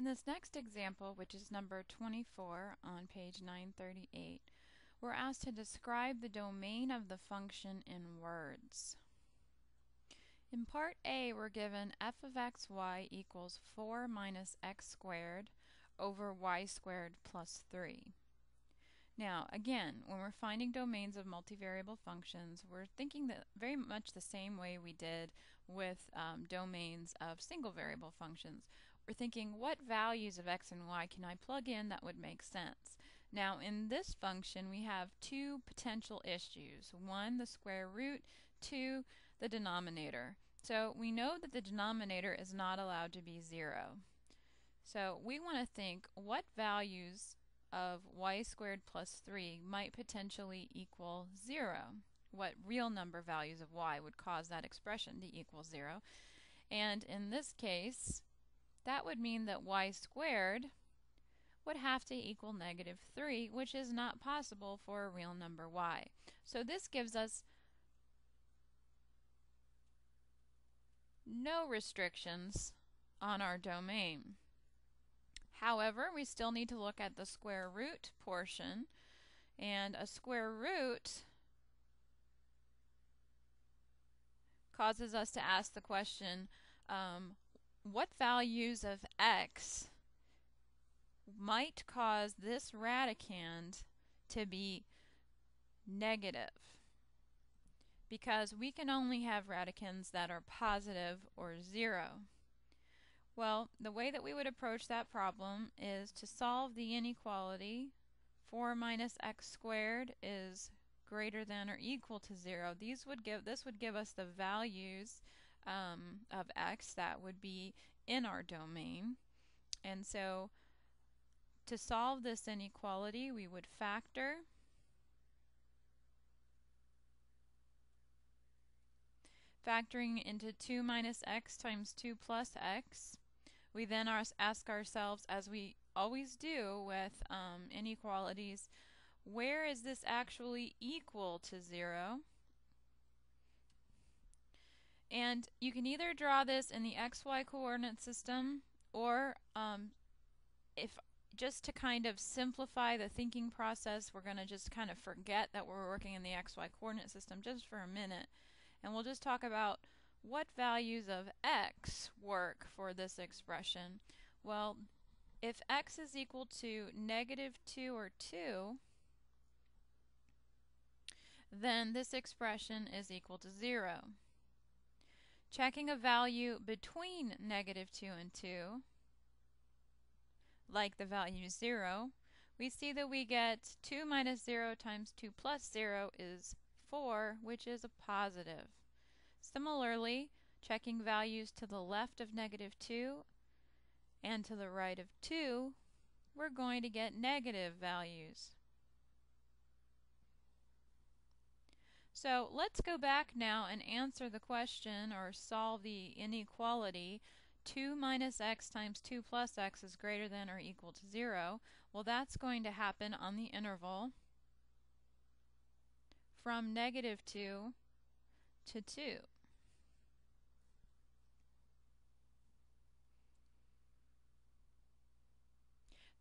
In this next example, which is number 24 on page 938, we're asked to describe the domain of the function in words. In part A, we're given f of xy equals 4 minus x squared over y squared plus 3. Now, again, when we're finding domains of multivariable functions, we're thinking that very much the same way we did with um, domains of single variable functions. We're thinking, what values of x and y can I plug in that would make sense? Now, in this function, we have two potential issues. One, the square root. Two, the denominator. So we know that the denominator is not allowed to be 0. So we want to think what values of y squared plus 3 might potentially equal 0. What real number values of y would cause that expression to equal 0. And in this case, that would mean that y squared would have to equal negative 3, which is not possible for a real number y. So this gives us no restrictions on our domain. However, we still need to look at the square root portion. And a square root causes us to ask the question, um, what values of x might cause this radicand to be negative? Because we can only have radicands that are positive or zero. Well, the way that we would approach that problem is to solve the inequality 4 minus x squared is greater than or equal to 0. These would give this would give us the values um, of x that would be in our domain. And so to solve this inequality, we would factor factoring into 2 minus x times 2 plus x we then ask ourselves, as we always do with um, inequalities, where is this actually equal to 0? And you can either draw this in the xy coordinate system or um, if just to kind of simplify the thinking process, we're going to just kind of forget that we're working in the xy coordinate system just for a minute. And we'll just talk about what values of x work for this expression? Well, if x is equal to negative 2 or 2, then this expression is equal to 0. Checking a value between negative 2 and 2, like the value 0, we see that we get 2 minus 0 times 2 plus 0 is 4, which is a positive. Similarly, checking values to the left of negative 2 and to the right of 2, we're going to get negative values. So let's go back now and answer the question or solve the inequality 2 minus x times 2 plus x is greater than or equal to 0. Well, that's going to happen on the interval from negative 2 to 2.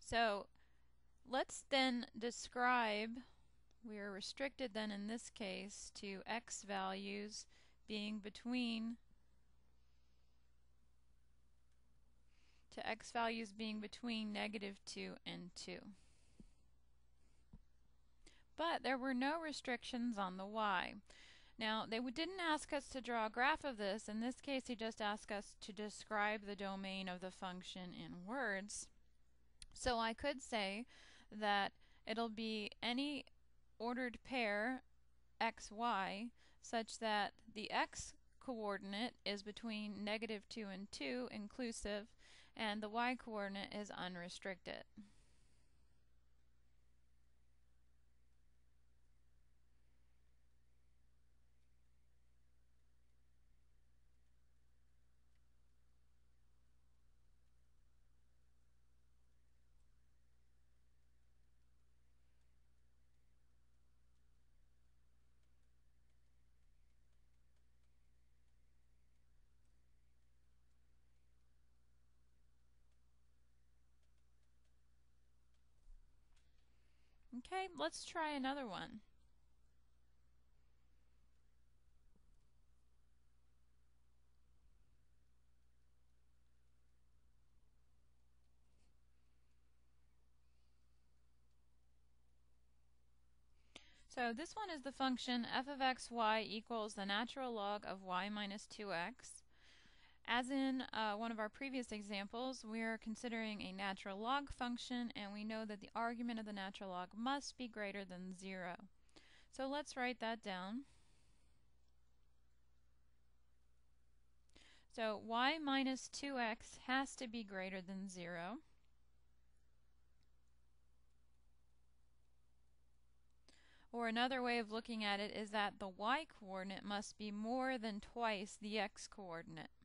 So let's then describe, we are restricted then in this case to x values being between to x values being between negative 2 and 2. But there were no restrictions on the y. Now, they didn't ask us to draw a graph of this. In this case, he just asked us to describe the domain of the function in words. So I could say that it'll be any ordered pair xy such that the x coordinate is between negative 2 and 2 inclusive and the y coordinate is unrestricted. Okay, let's try another one. So this one is the function f of xy equals the natural log of y minus 2x. As in uh, one of our previous examples, we are considering a natural log function and we know that the argument of the natural log must be greater than 0. So let's write that down. So y minus 2x has to be greater than 0. Or another way of looking at it is that the y-coordinate must be more than twice the x-coordinate.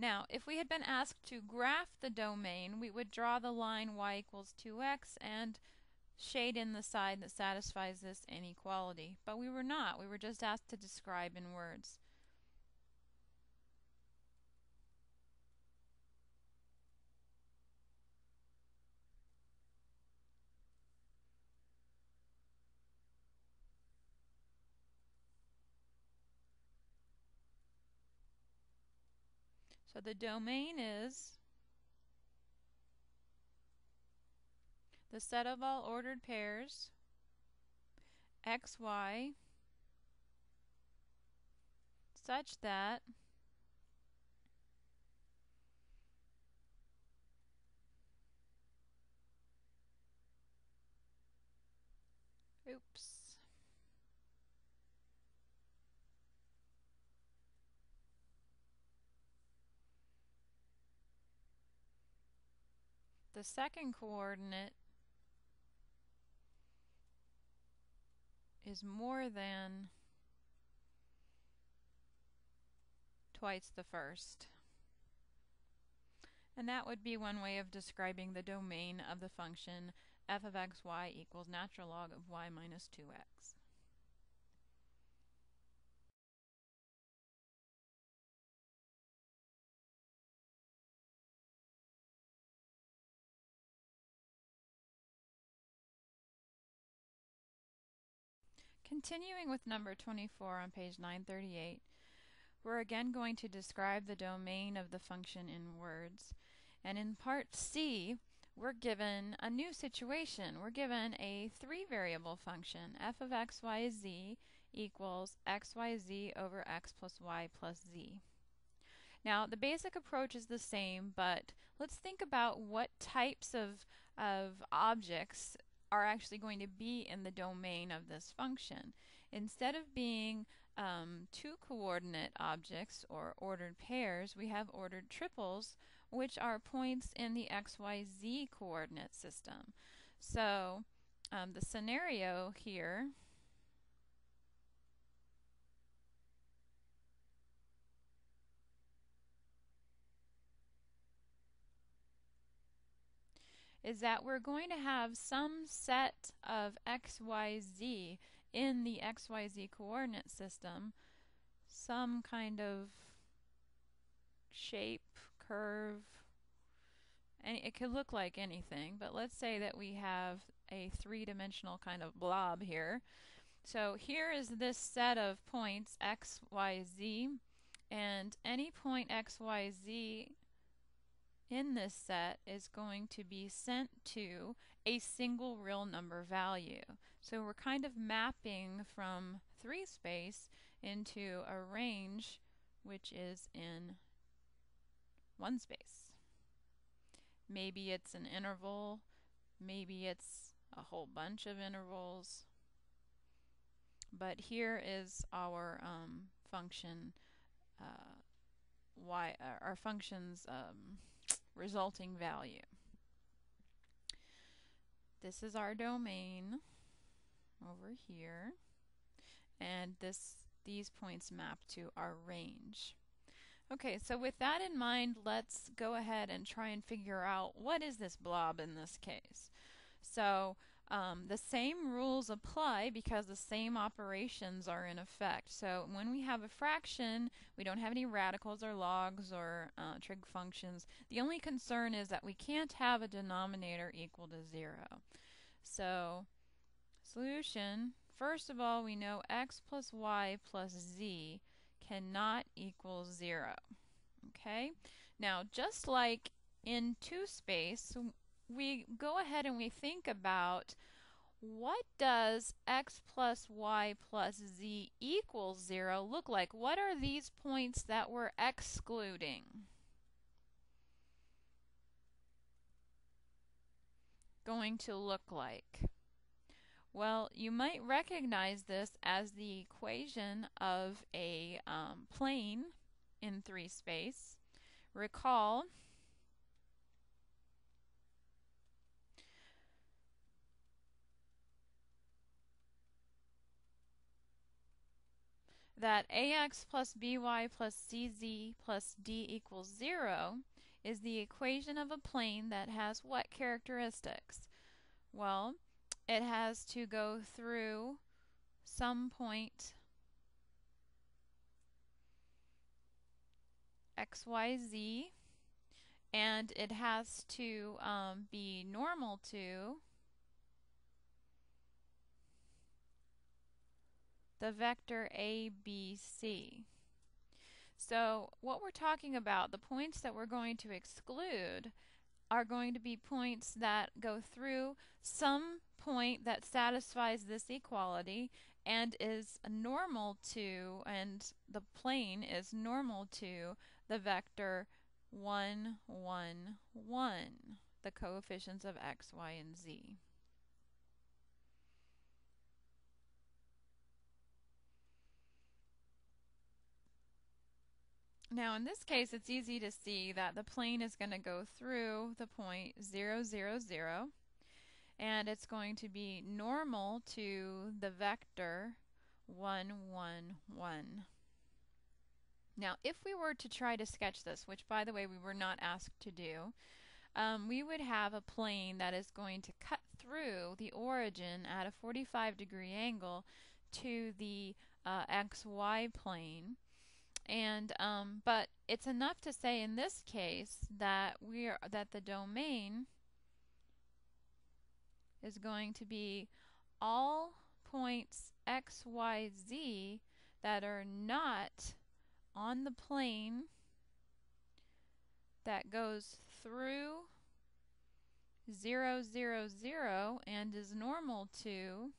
Now, if we had been asked to graph the domain, we would draw the line y equals 2x and shade in the side that satisfies this inequality. But we were not. We were just asked to describe in words. So the domain is the set of all ordered pairs xy such that the second coordinate is more than twice the first. And that would be one way of describing the domain of the function f of xy equals natural log of y minus 2x. Continuing with number 24 on page 938, we're again going to describe the domain of the function in words. And in part C, we're given a new situation. We're given a three-variable function, f of x, y, z equals x, y, z over x plus y plus z. Now, the basic approach is the same, but let's think about what types of, of objects are actually going to be in the domain of this function. Instead of being um, two coordinate objects or ordered pairs, we have ordered triples, which are points in the xyz coordinate system. So um, the scenario here is that we're going to have some set of xyz in the xyz coordinate system, some kind of shape, curve, and it could look like anything, but let's say that we have a three-dimensional kind of blob here. So here is this set of points x, y, z, and any point x, y, z in this set is going to be sent to a single real number value. So we're kind of mapping from 3 space into a range which is in 1 space. Maybe it's an interval, maybe it's a whole bunch of intervals, but here is our um, function uh, y, uh, our function's um, resulting value. This is our domain over here and this these points map to our range. Okay, so with that in mind, let's go ahead and try and figure out what is this blob in this case. So um, the same rules apply because the same operations are in effect. So when we have a fraction, we don't have any radicals or logs or uh, trig functions. The only concern is that we can't have a denominator equal to 0. So solution, first of all, we know x plus y plus z cannot equal 0. Okay? Now, just like in two space, we go ahead and we think about what does x plus y plus z equals 0 look like? What are these points that we're excluding? Going to look like? Well, you might recognize this as the equation of a um, plane in three space. Recall that ax plus by plus cz plus d equals 0 is the equation of a plane that has what characteristics? Well, it has to go through some point xyz and it has to um, be normal to the vector ABC. So what we're talking about, the points that we're going to exclude are going to be points that go through some point that satisfies this equality and is normal to, and the plane is normal to the vector 1, 1, 1, the coefficients of x, y, and z. Now in this case it's easy to see that the plane is going to go through the point 0, 0, 0 and it's going to be normal to the vector 1, 1, 1. Now if we were to try to sketch this, which by the way we were not asked to do, um, we would have a plane that is going to cut through the origin at a 45 degree angle to the uh, xy plane and um, but it's enough to say in this case that we are that the domain is going to be all points x, y, z that are not on the plane that goes through 0, 0, 0 and is normal to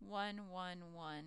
1, 1, 1.